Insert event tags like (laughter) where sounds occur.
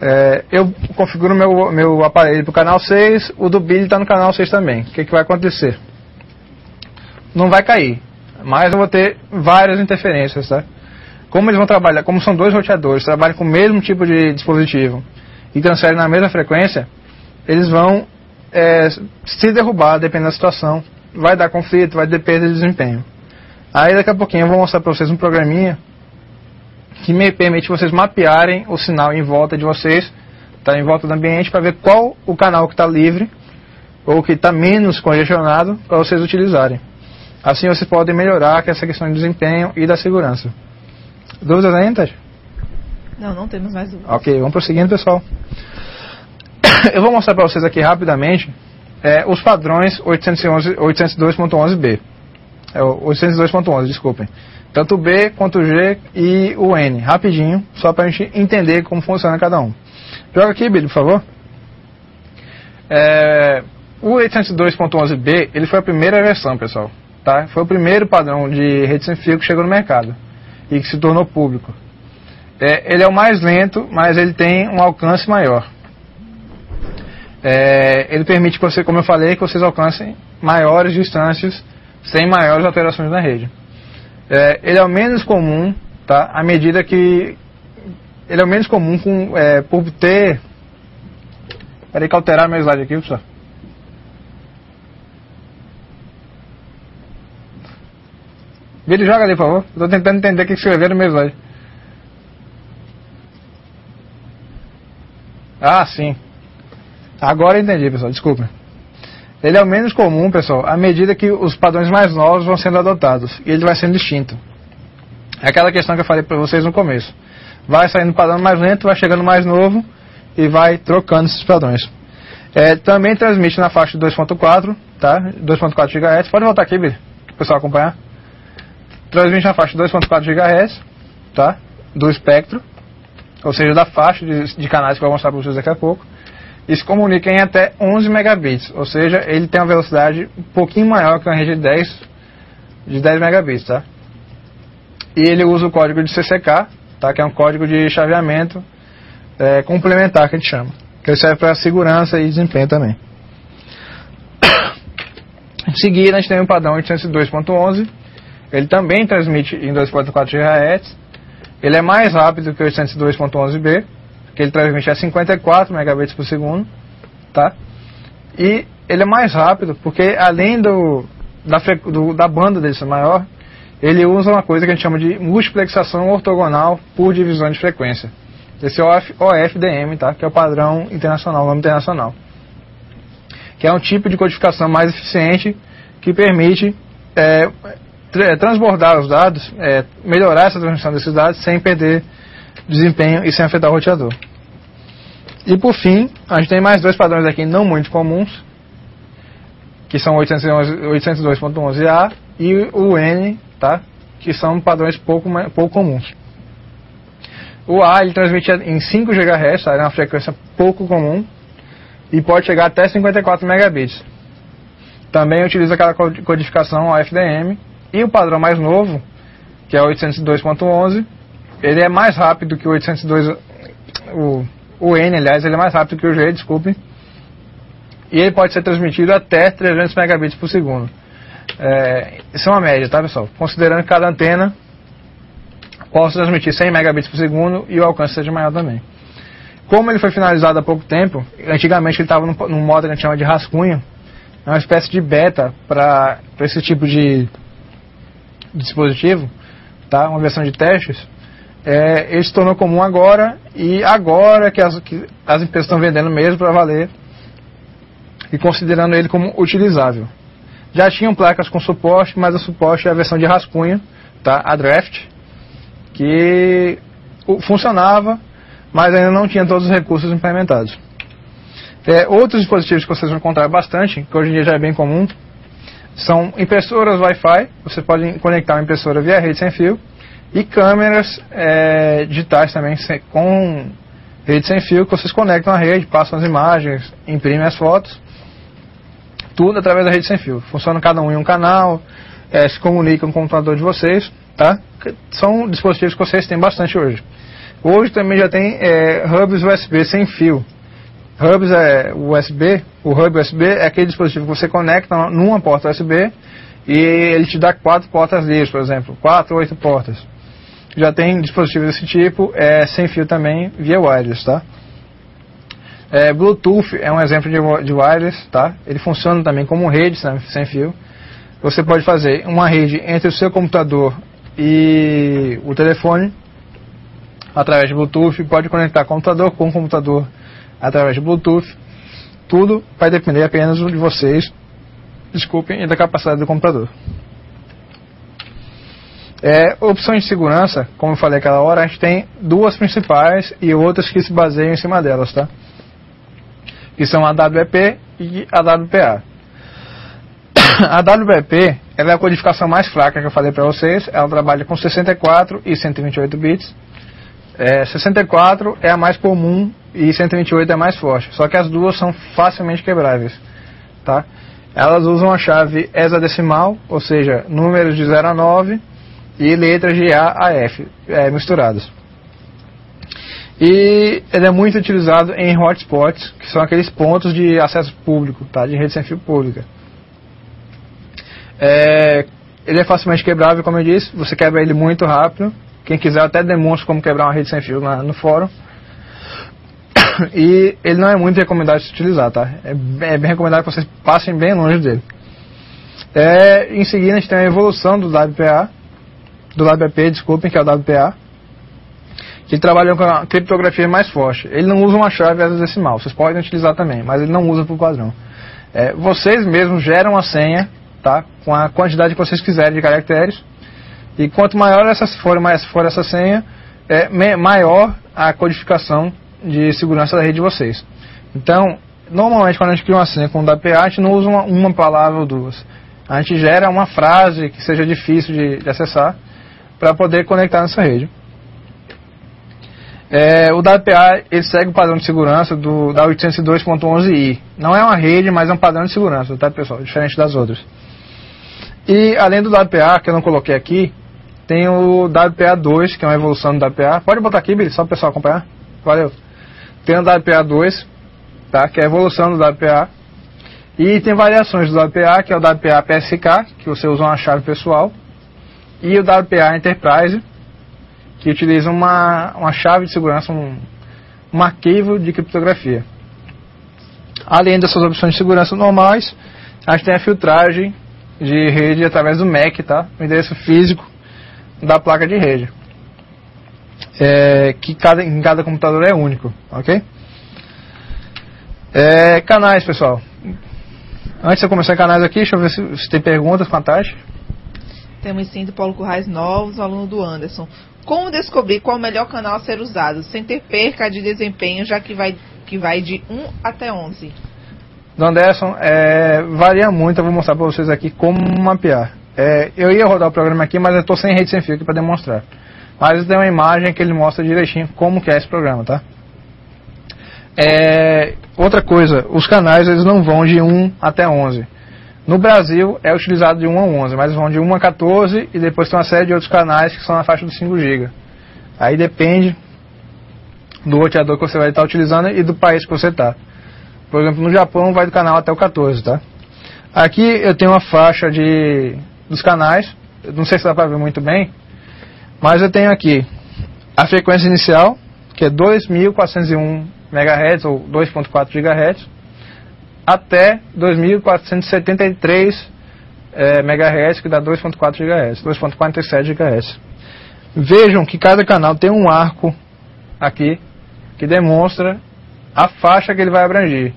É, eu configuro meu, meu aparelho para o canal 6, o do Billy está no canal 6 também. O que, que vai acontecer? Não vai cair, mas eu vou ter várias interferências, tá? Como eles vão trabalhar, como são dois roteadores, trabalham com o mesmo tipo de dispositivo e transferem na mesma frequência, eles vão é, se derrubar, dependendo da situação. Vai dar conflito, vai depender de desempenho. Aí daqui a pouquinho eu vou mostrar para vocês um programinha que me permite vocês mapearem o sinal em volta de vocês, tá, em volta do ambiente, para ver qual o canal que está livre ou que está menos congestionado para vocês utilizarem. Assim vocês podem melhorar essa questão de desempenho e da segurança. Dúvidas ainda? Não, não temos mais dúvidas. Ok, vamos prosseguindo, pessoal. (coughs) Eu vou mostrar para vocês aqui rapidamente é, os padrões 802.11b. É, 802.11, desculpem. Tanto o B quanto o G e o N. Rapidinho, só para a gente entender como funciona cada um. Joga aqui, Billy, por favor. É, o 802.11b, ele foi a primeira versão, pessoal. Tá? Foi o primeiro padrão de rede sem fio que chegou no mercado e que se tornou público. É, ele é o mais lento, mas ele tem um alcance maior. É, ele permite que você, como eu falei, que vocês alcancem maiores distâncias sem maiores alterações na rede. É, ele é o menos comum, tá? À medida que ele é o menos comum com, é, por ter. Peraí que alterar meu slide aqui, pessoal. Vire joga ali, por favor. Estou tentando entender o que escreveram no meu slide. Ah, sim. Agora entendi, pessoal. Desculpa. Ele é o menos comum, pessoal, à medida que os padrões mais novos vão sendo adotados. E ele vai sendo distinto. É aquela questão que eu falei para vocês no começo. Vai saindo padrão mais lento, vai chegando mais novo e vai trocando esses padrões. É, também transmite na faixa 2.4, tá? 2.4 GHz. Pode voltar aqui, Billy, para o pessoal acompanhar. Transmite na faixa 2.4 GHz, tá? Do espectro, ou seja, da faixa de, de canais que eu vou mostrar para vocês daqui a pouco e se comunica em até 11 megabits, ou seja, ele tem uma velocidade um pouquinho maior que uma rede de 10, de 10 megabits, tá? E ele usa o código de CCK, tá? que é um código de chaveamento é, complementar que a gente chama, que ele serve para segurança e desempenho também. (coughs) Em seguida, a gente tem o padrão 802.11, ele também transmite em 2.4 GHz, ele é mais rápido que o 802.11b, que ele transmite a 54 megabits por segundo, tá? E ele é mais rápido porque além do da, do, da banda dele ser maior, ele usa uma coisa que a gente chama de multiplexação ortogonal por divisão de frequência. Esse é o OFDM, tá? Que é o padrão internacional, nome internacional. Que é um tipo de codificação mais eficiente que permite é, transbordar os dados, é, melhorar essa transmissão desses dados sem perder desempenho e sem afetar o roteador. E por fim, a gente tem mais dois padrões aqui não muito comuns, que são 802.11a e o N, tá? que são padrões pouco, pouco comuns. O A ele transmite em 5 GHz, tá? é uma frequência pouco comum, e pode chegar até 54 megabits. Também utiliza aquela codificação OFDM, e o padrão mais novo, que é o 802.11, ele é mais rápido que o 802, o, o N, aliás, ele é mais rápido que o G, desculpe. E ele pode ser transmitido até 300 megabits por segundo. É, isso é uma média, tá pessoal? Considerando que cada antena possa transmitir 100 megabits por segundo e o alcance seja maior também. Como ele foi finalizado há pouco tempo, antigamente ele estava num, modo que a gente chama de rascunho, é uma espécie de beta para esse tipo de dispositivo, tá? uma versão de testes é, ele se tornou comum agora e agora que as, que as empresas estão vendendo mesmo para valer e considerando ele como utilizável. Já tinham placas com suporte, mas o suporte é a versão de rascunho, tá? a draft, que funcionava, mas ainda não tinha todos os recursos implementados. É, outros dispositivos que vocês vão encontrar bastante, que hoje em dia já é bem comum, são impressoras Wi-Fi. Você pode conectar uma impressora via rede sem fio e câmeras é, digitais também com rede sem fio que vocês conectam à rede, passam as imagens, imprimem as fotos, tudo através da rede sem fio. Funciona cada um em um canal, é, se comunicam com o computador de vocês, tá? São dispositivos que vocês têm bastante hoje. Hoje também já tem é, hubs USB sem fio. Hubs é USB, o hub USB é aquele dispositivo que você conecta numa porta USB e ele te dá quatro portas livres, por exemplo, quatro, oito portas. Já tem dispositivos desse tipo, é, sem fio também, via wireless, tá? É, Bluetooth é um exemplo de, de wireless, tá? Ele funciona também como rede sem fio. Você pode fazer uma rede entre o seu computador e o telefone através de Bluetooth, pode conectar computador com computador através de Bluetooth. Tudo vai depender apenas de vocês, desculpem, e da capacidade do computador. É, opções de segurança, como eu falei aquela hora, a gente tem duas principais e outras que se baseiam em cima delas, tá? Que são a WEP e a WPA. A (coughs) WEP ela é a codificação mais fraca que eu falei para vocês. Ela trabalha com 64 e 128 bits. É, 64 é a mais comum e 128 é a mais forte. Só que as duas são facilmente quebráveis. Tá? Elas usam a chave hexadecimal, ou seja, números de 0 a 9 e letras de A a F é, misturadas. E ele é muito utilizado em hotspots, que são aqueles pontos de acesso público, tá? de rede sem fio pública. É, ele é facilmente quebrável, como eu disse, você quebra ele muito rápido quem quiser até demonstra como quebrar uma rede sem fio na, no fórum. (coughs) E ele não é muito recomendado de se utilizar, tá? É, é bem recomendado que vocês passem bem longe dele. É, em seguida a gente tem a evolução do WPA, do WP, desculpem, que é o WPA, que trabalha com a criptografia mais forte. Ele não usa uma chave hexadecimal, vocês podem utilizar também, mas ele não usa por padrão. É, vocês mesmos geram a senha, tá? Com a quantidade que vocês quiserem de caracteres, e quanto maior essa for, mais for essa senha, é maior a codificação de segurança da rede de vocês. Então, normalmente quando a gente cria uma senha com WPA, a gente não usa uma, uma palavra ou duas. A gente gera uma frase que seja difícil de, de acessar para poder conectar nessa rede. É, o WPA ele segue o padrão de segurança do, da 802.11i. Não é uma rede, mas é um padrão de segurança, tá pessoal? Diferente das outras. E além do WPA, que eu não coloquei aqui, tem o WPA2, que é uma evolução do WPA. Pode botar aqui, Billy, só o pessoal acompanhar. Valeu. Tem o WPA2, tá? que é a evolução do WPA. E tem variações do WPA, que é o WPA PSK, que você usa uma chave pessoal. E o WPA Enterprise, que utiliza uma, uma chave de segurança, um, um arquivo de criptografia. Além dessas opções de segurança normais, a gente tem a filtragem de rede através do MAC, tá? O endereço físico da placa de rede. É, que cada, em cada computador é único, ok? É, canais, pessoal. Antes de eu começar canais aqui, deixa eu ver se, se tem perguntas com a Tati. Temos sim do Paulo Currais Novos, aluno do Anderson. Como descobrir qual o melhor canal a ser usado, sem ter perca de desempenho, já que vai, que vai de 1 até 11? Do Anderson, é, varia muito, eu vou mostrar para vocês aqui como mapear. É, eu ia rodar o programa aqui, mas eu estou sem rede sem fio aqui para demonstrar. Mas tem uma imagem que ele mostra direitinho como que é esse programa, tá? É, outra coisa, os canais eles não vão de 1 até 11. No Brasil é utilizado de 1 a 11, mas vão de 1 a 14 e depois tem uma série de outros canais que são na faixa dos 5 GB. Aí depende do roteador que você vai estar utilizando e do país que você está. Por exemplo, no Japão vai do canal até o 14, tá? Aqui eu tenho uma faixa de dos canais. Não sei se dá para ver muito bem, mas eu tenho aqui a frequência inicial, que é 2.401 MHz ou 2.4 GHz, até 2.473 é, MHz, que dá 2.4 GHz, 2.47 GHz. Vejam que cada canal tem um arco aqui que demonstra a faixa que ele vai abranger.